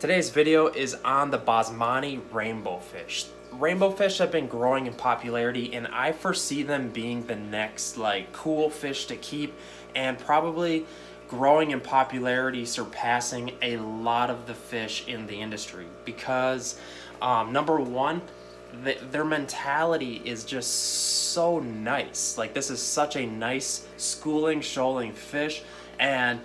Today's video is on the Boesemani rainbow fish. Rainbow fish have been growing in popularity and I foresee them being the next like cool fish to keep and probably growing in popularity surpassing a lot of the fish in the industry because um, number one the, their mentality is just so nice like this is such a nice schooling shoaling fish and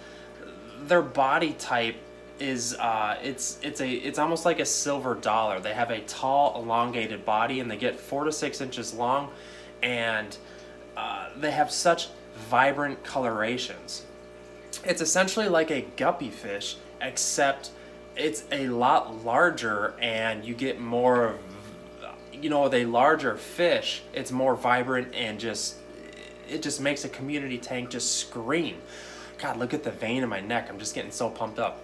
their body type is uh, it's it's a it's almost like a silver dollar. They have a tall, elongated body, and they get four to six inches long, and uh, they have such vibrant colorations. It's essentially like a guppy fish, except it's a lot larger, and you get more. of You know, with a larger fish, it's more vibrant and just it just makes a community tank just scream. God, look at the vein in my neck. I'm just getting so pumped up.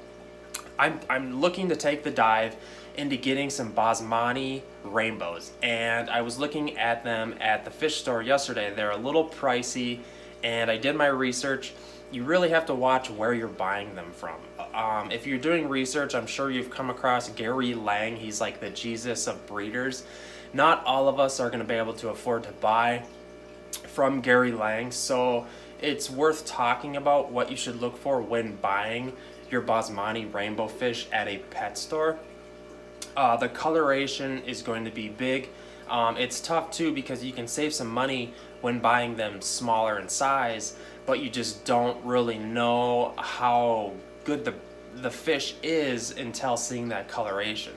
I'm, I'm looking to take the dive into getting some Boesemani rainbows. And I was looking at them at the fish store yesterday. They're a little pricey and I did my research. You really have to watch where you're buying them from. Um, if you're doing research, I'm sure you've come across Gary Lange. He's like the Jesus of breeders. Not all of us are going to be able to afford to buy from Gary Lange, so it's worth talking about what you should look for when buying your Boesemani rainbow fish at a pet store. Uh, the coloration is going to be big. Um, it's tough too because you can save some money when buying them smaller in size, but you just don't really know how good the, the fish is until seeing that coloration.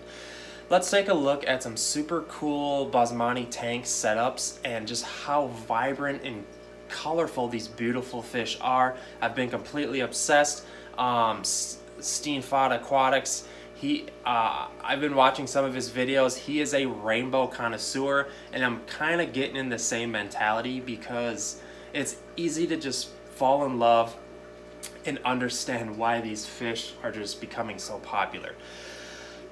Let's take a look at some super cool Boesemani tank setups and just how vibrant and colorful these beautiful fish are. I've been completely obsessed um, Steenfox Aquatics. He, uh, I've been watching some of his videos. He is a rainbow connoisseur, and I'm kind of getting in the same mentality because it's easy to just fall in love and understand why these fish are just becoming so popular.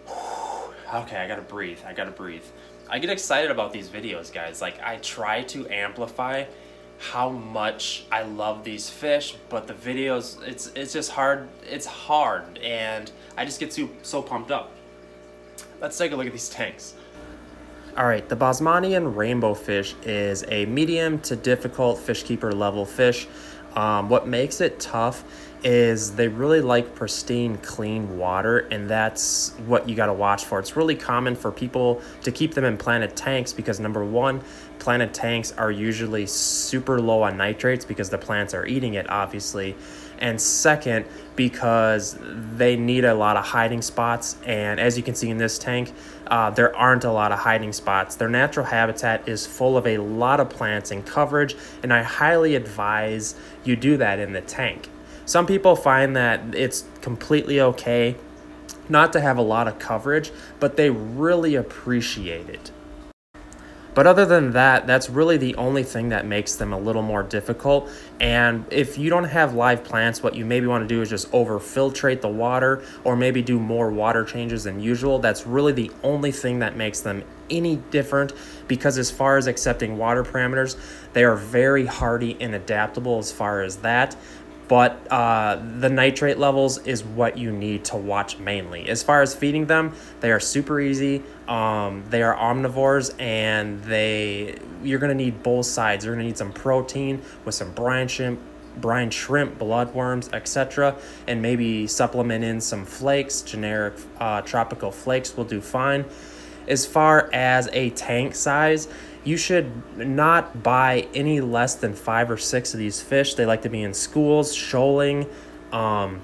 okay, I gotta breathe. I gotta breathe. I get excited about these videos, guys. Like, I try to amplify how much I love these fish, but the videos, it's it's just hard. It's hard, and I just get so, so pumped up. Let's take a look at these tanks. All right, the Basmanian rainbow fish is a medium to difficult fish keeper level fish. Um, what makes it tough is they really like pristine, clean water, and that's what you got to watch for. It's really common for people to keep them in planted tanks because number one, planted tanks are usually super low on nitrates because the plants are eating it, obviously. And second, because they need a lot of hiding spots. And as you can see in this tank, uh, there aren't a lot of hiding spots. Their natural habitat is full of a lot of plants and coverage, and I highly advise you do that in the tank. Some people find that it's completely okay not to have a lot of coverage, but they really appreciate it. But other than that, that's really the only thing that makes them a little more difficult. And if you don't have live plants, what you maybe want to do is just over filtrate the water or maybe do more water changes than usual. That's really the only thing that makes them any different because as far as accepting water parameters, they are very hardy and adaptable as far as that but uh, the nitrate levels is what you need to watch mainly. As far as feeding them, they are super easy. Um, they are omnivores, and they you're gonna need both sides. You're gonna need some protein with some brine shrimp, brine shrimp, bloodworms, etc., and maybe supplement in some flakes. Generic uh, tropical flakes will do fine. As far as a tank size, you should not buy any less than five or six of these fish. They like to be in schools, shoaling. Um,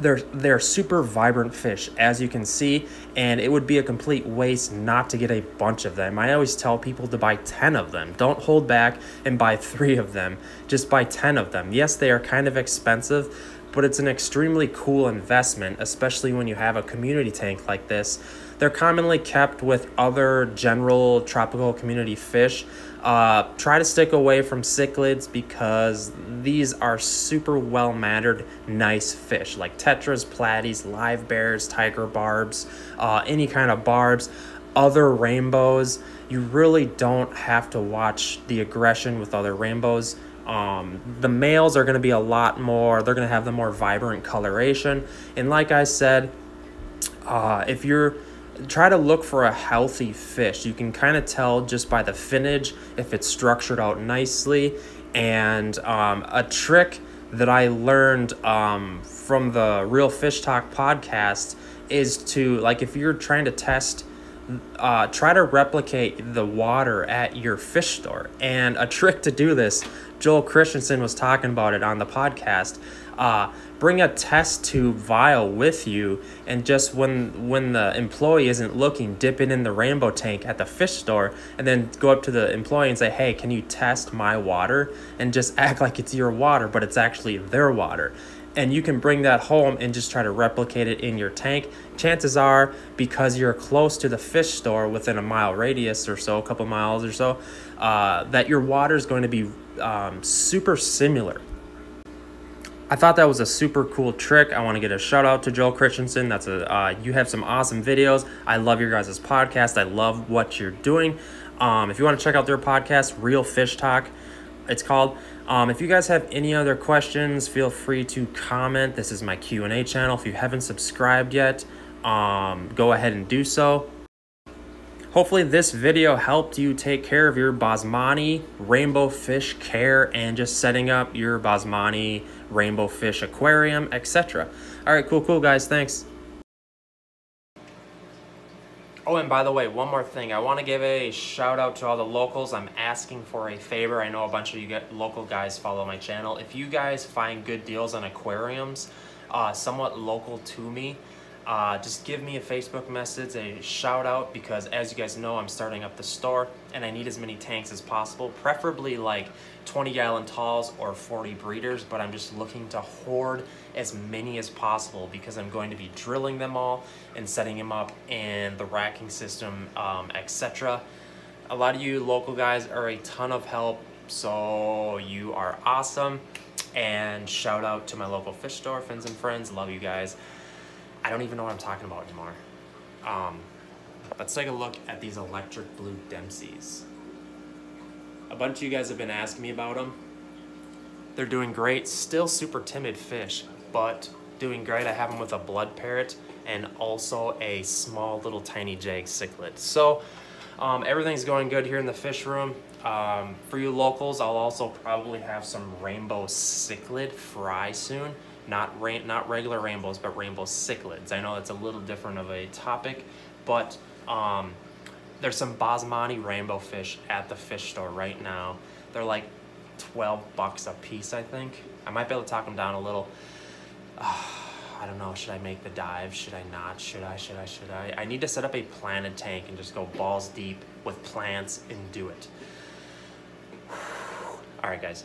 they're they're super vibrant fish, as you can see, and it would be a complete waste not to get a bunch of them. I always tell people to buy 10 of them. Don't hold back and buy three of them. Just buy 10 of them. Yes, they are kind of expensive, but it's an extremely cool investment, especially when you have a community tank like this. They're commonly kept with other general tropical community fish. Uh, try to stick away from cichlids because these are super well mannered, nice fish like tetras, platies, live bears, tiger barbs, uh, any kind of barbs, other rainbows. You really don't have to watch the aggression with other rainbows. Um, the males are going to be a lot more, they're going to have the more vibrant coloration. And like I said, uh, if you're try to look for a healthy fish. You can kind of tell just by the finnage if it's structured out nicely. And um, a trick that I learned um, from the Real Fish Talk podcast is to, like, if you're trying to test, uh, try to replicate the water at your fish store. And a trick to do this, Joel Christensen was talking about it on the podcast. Uh, bring a test tube vial with you and just when when the employee isn't looking dip it in the rainbow tank at the fish store and then go up to the employee and say hey can you test my water? And just act like it's your water but it's actually their water. And you can bring that home and just try to replicate it in your tank. Chances are because you're close to the fish store within a mile radius or so a couple miles or so uh, that your water is going to be um, super similar I thought that was a super cool trick. I want to get a shout out to Joel Christensen. That's a uh, you have some awesome videos. I love your guys' podcast. I love what you're doing. Um, if you want to check out their podcast, Real Fish Talk, it's called. Um, if you guys have any other questions, feel free to comment. This is my Q and A channel. If you haven't subscribed yet, um, go ahead and do so. Hopefully this video helped you take care of your Boesemani rainbow fish care and just setting up your Boesemani rainbow fish aquarium, etc. All right, cool, cool, guys. Thanks. Oh, and by the way, one more thing. I want to give a shout out to all the locals. I'm asking for a favor. I know a bunch of you get local guys follow my channel. If you guys find good deals on aquariums, uh, somewhat local to me, uh, just give me a Facebook message, a shout out, because as you guys know, I'm starting up the store and I need as many tanks as possible, preferably like 20 gallon talls or 40 breeders, but I'm just looking to hoard as many as possible because I'm going to be drilling them all and setting them up in the racking system, um, etc. A lot of you local guys are a ton of help, so you are awesome. And shout out to my local fish store, Fins and Friends, love you guys. I don't even know what I'm talking about anymore. Um, let's take a look at these electric blue Dempseys. A bunch of you guys have been asking me about them. They're doing great, still super timid fish, but doing great. I have them with a blood parrot and also a small little tiny jag cichlid. So um, everything's going good here in the fish room. Um, for you locals, I'll also probably have some rainbow cichlid fry soon not rain, not regular rainbows, but rainbow cichlids. I know it's a little different of a topic, but um, there's some Boesemani rainbow fish at the fish store right now. They're like 12 bucks a piece, I think. I might be able to talk them down a little. Uh, I don't know, should I make the dive? Should I not? Should I, should I, should I? I need to set up a planted tank and just go balls deep with plants and do it. All right, guys.